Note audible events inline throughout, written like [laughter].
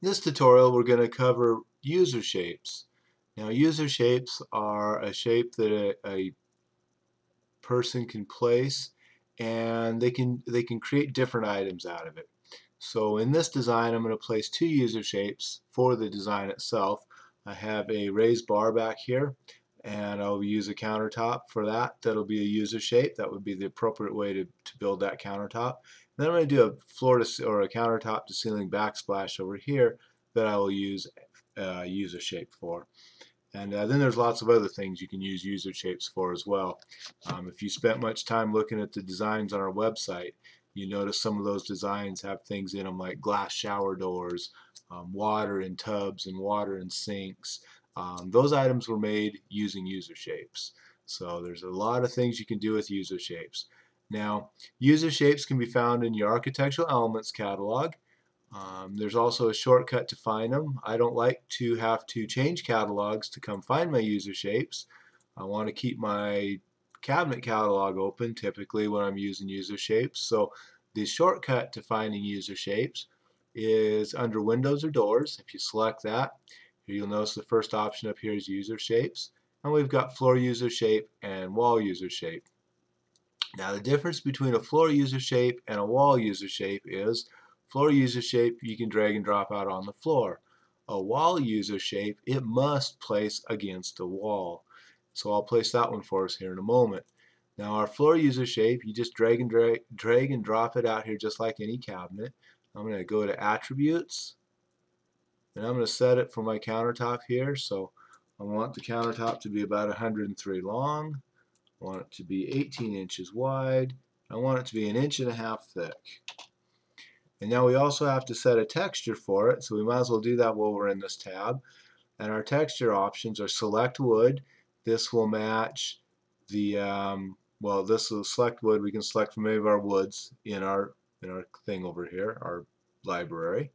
In this tutorial we're going to cover user shapes. Now user shapes are a shape that a, a person can place and they can they can create different items out of it. So in this design I'm going to place two user shapes for the design itself. I have a raised bar back here and I'll use a countertop for that. That'll be a user shape. That would be the appropriate way to, to build that countertop. Then I'm going to do a floor to or a countertop to ceiling backsplash over here that I will use uh, user shape for. And uh, then there's lots of other things you can use user shapes for as well. Um, if you spent much time looking at the designs on our website, you notice some of those designs have things in them like glass shower doors, um, water in tubs and water in sinks. Um, those items were made using user shapes. So there's a lot of things you can do with user shapes. Now, user shapes can be found in your Architectural Elements catalog. Um, there's also a shortcut to find them. I don't like to have to change catalogs to come find my user shapes. I want to keep my cabinet catalog open typically when I'm using user shapes. So the shortcut to finding user shapes is under Windows or Doors. If you select that, you'll notice the first option up here is user shapes. And we've got floor user shape and wall user shape. Now the difference between a floor user shape and a wall user shape is floor user shape you can drag and drop out on the floor. A wall user shape it must place against a wall. So I'll place that one for us here in a moment. Now our floor user shape you just drag and drag, drag and drop it out here just like any cabinet. I'm going to go to attributes and I'm going to set it for my countertop here so I want the countertop to be about 103 long I want it to be 18 inches wide. I want it to be an inch and a half thick. And now we also have to set a texture for it, so we might as well do that while we're in this tab. And our texture options are select wood. This will match the, um, well, this will select wood. We can select from any of our woods in our, in our thing over here, our library.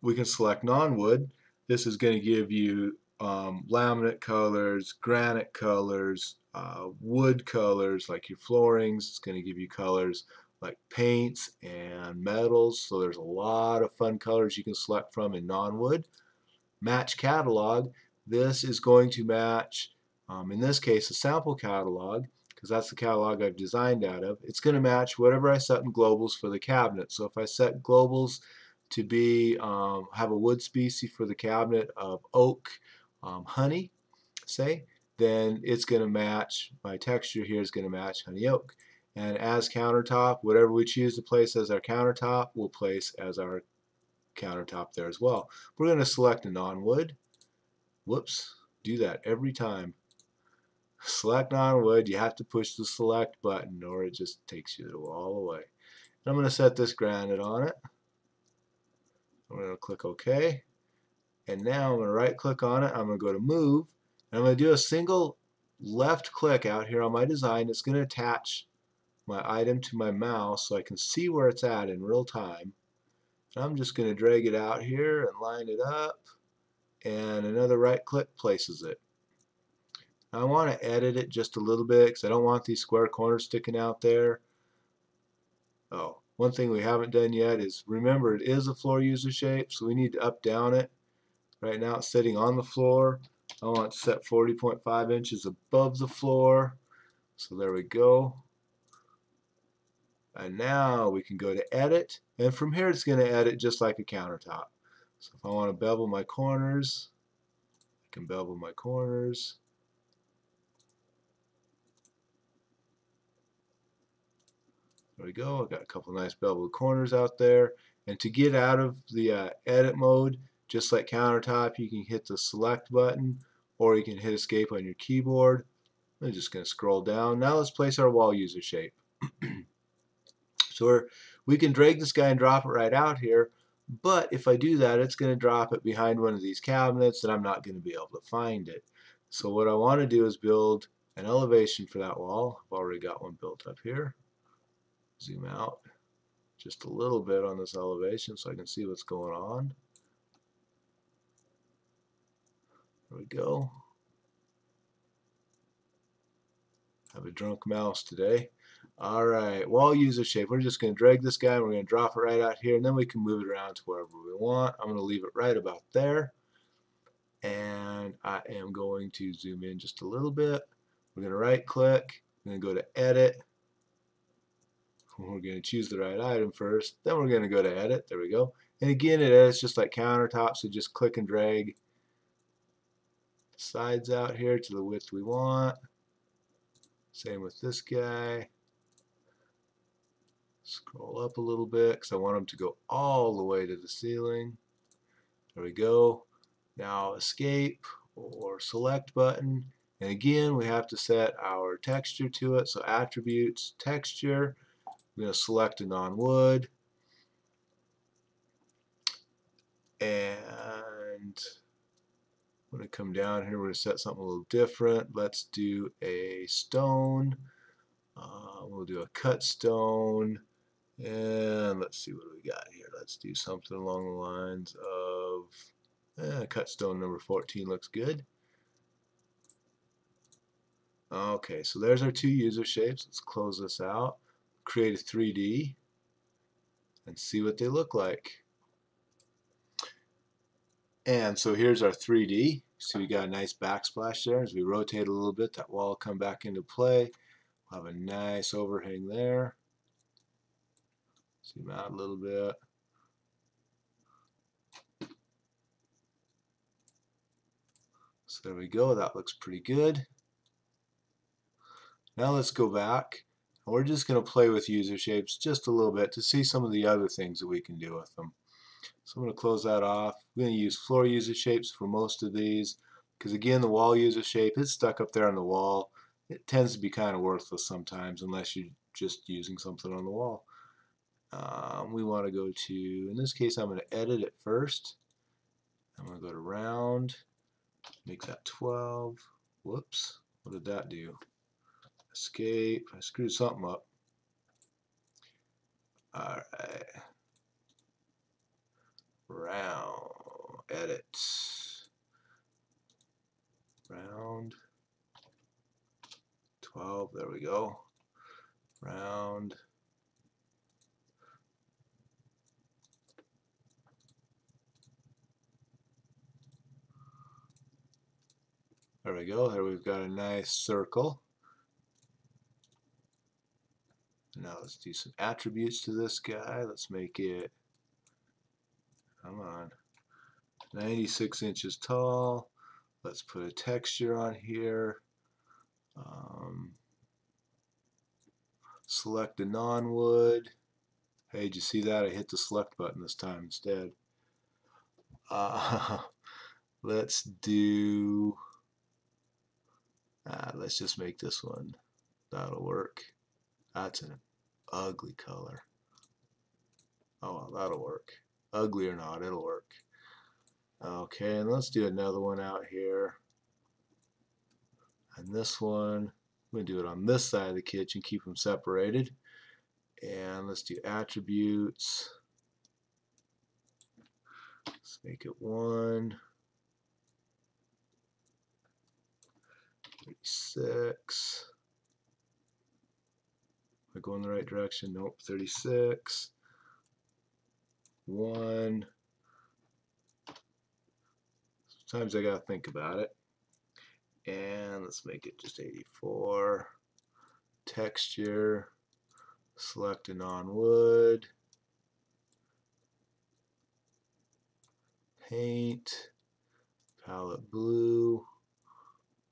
We can select non-wood. This is going to give you um, laminate colors, granite colors, uh, wood colors like your floorings. It's going to give you colors like paints and metals. So there's a lot of fun colors you can select from in non-wood. Match catalog. This is going to match, um, in this case, a sample catalog because that's the catalog I've designed out of. It's going to match whatever I set in globals for the cabinet. So if I set globals to be, um, have a wood species for the cabinet of oak, um, honey, say, then it's going to match, my texture here is going to match honey oak. And as countertop, whatever we choose to place as our countertop, we'll place as our countertop there as well. We're going to select a non-wood. Whoops, do that every time. Select non-wood, you have to push the select button or it just takes you all the way. And I'm going to set this granite on it. I'm going to click OK. And now I'm going to right click on it. I'm going to go to move I'm going to do a single left click out here on my design. It's going to attach my item to my mouse so I can see where it's at in real time. And I'm just going to drag it out here and line it up and another right click places it. I want to edit it just a little bit because I don't want these square corners sticking out there. Oh, one thing we haven't done yet is remember it is a floor user shape so we need to up down it. Right now it's sitting on the floor. I want set 40.5 inches above the floor. So there we go. And now we can go to edit. And from here it's going to edit just like a countertop. So if I want to bevel my corners, I can bevel my corners. There we go. I've got a couple nice beveled corners out there. And to get out of the uh, edit mode, just like countertop, you can hit the select button or you can hit escape on your keyboard. I'm just going to scroll down. Now let's place our wall user shape. [clears throat] so we can drag this guy and drop it right out here, but if I do that, it's going to drop it behind one of these cabinets and I'm not going to be able to find it. So what I want to do is build an elevation for that wall. I've already got one built up here. Zoom out just a little bit on this elevation so I can see what's going on. There we go. Have a drunk mouse today. Alright, wall user shape. We're just going to drag this guy and we're going to drop it right out here and then we can move it around to wherever we want. I'm going to leave it right about there. And I am going to zoom in just a little bit. We're going to right click. We're going to go to edit. We're going to choose the right item first. Then we're going to go to edit. There we go. And again, it is just like countertops, so just click and drag sides out here to the width we want. Same with this guy. Scroll up a little bit because I want them to go all the way to the ceiling. There we go. Now escape or select button. And again, we have to set our texture to it. So attributes, texture. I'm going to select a non-wood. And I'm going to come down here. We're going to set something a little different. Let's do a stone. Uh, we'll do a cut stone. And let's see what we got here. Let's do something along the lines of eh, cut stone number 14 looks good. Okay, so there's our two user shapes. Let's close this out. Create a 3D and see what they look like. And so here's our 3D. So we got a nice backsplash there. As we rotate a little bit, that wall will come back into play. We'll have a nice overhang there. Zoom out a little bit. So there we go. That looks pretty good. Now let's go back. We're just going to play with user shapes just a little bit to see some of the other things that we can do with them. So I'm going to close that off. We're going to use floor user shapes for most of these because again the wall user shape is stuck up there on the wall. It tends to be kind of worthless sometimes unless you're just using something on the wall. Um, we want to go to, in this case I'm going to edit it first. I'm going to go to round, make that 12. Whoops, what did that do? Escape, I screwed something up. Alright round edit round 12 there we go. Round there we go there we've got a nice circle. Now let's do some attributes to this guy. Let's make it Come on. 96 inches tall. Let's put a texture on here. Um, select a non-wood. Hey, did you see that? I hit the select button this time instead. Uh, [laughs] let's do, uh, let's just make this one. That'll work. That's an ugly color. Oh, well, that'll work ugly or not, it'll work. Okay, and let's do another one out here. And this one, I'm going to do it on this side of the kitchen, keep them separated. And let's do attributes. Let's make it one. 36. Am I going the right direction? Nope, 36 one. Sometimes I gotta think about it. And let's make it just 84. Texture, select a non-wood. Paint, palette blue.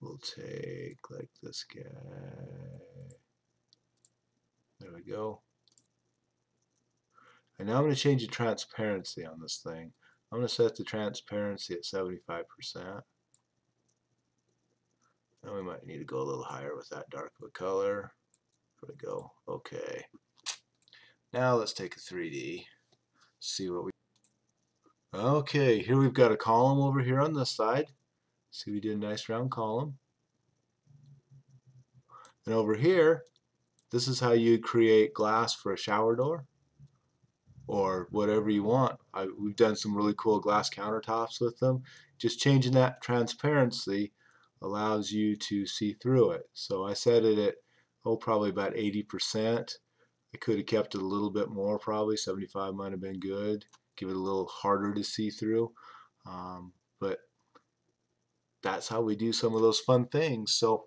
We'll take like this guy. There we go. And now I'm going to change the transparency on this thing. I'm going to set the transparency at 75%. And we might need to go a little higher with that dark of a color. There we go. Okay. Now let's take a 3D. See what we. Okay, here we've got a column over here on this side. See, we did a nice round column. And over here, this is how you create glass for a shower door or whatever you want. I, we've done some really cool glass countertops with them. Just changing that transparency allows you to see through it. So I set it at oh, probably about 80%. I could have kept it a little bit more probably. 75 might have been good. Give it a little harder to see through. Um, but that's how we do some of those fun things. So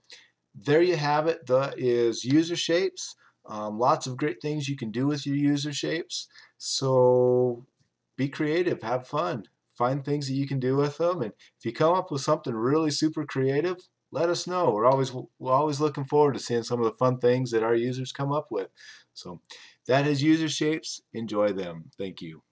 there you have it. That is user shapes. Um, lots of great things you can do with your user shapes. So be creative, have fun, find things that you can do with them. And if you come up with something really super creative, let us know. We're always we're always looking forward to seeing some of the fun things that our users come up with. So that is user shapes. Enjoy them. Thank you.